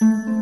Mm-hmm.